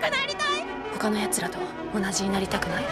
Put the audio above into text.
くなりたい。他の奴らと同じになりたくない？